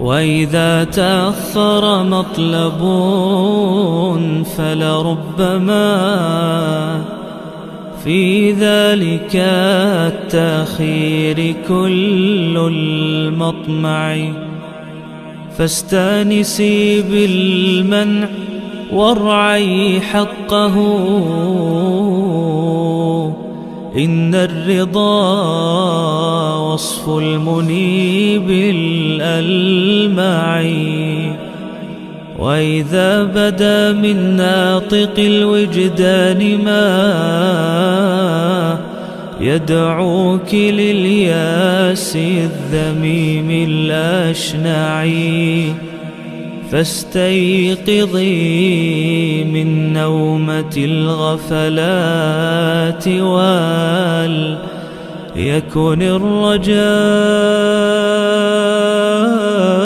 وإذا تأخر مطلب فلربما في ذلك التأخير كل المطمع فاستانسي بالمنع وارعي حقه إن الرضا وصف المنيب الألمع. وإذا بدا من ناطق الوجدان ما يدعوك للياس الذميم الأشنع. فاستيقظي من نومة الغفلات وليكن الرجاء.